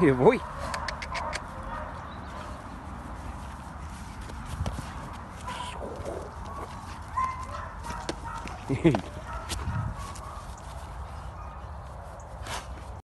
Eu vou.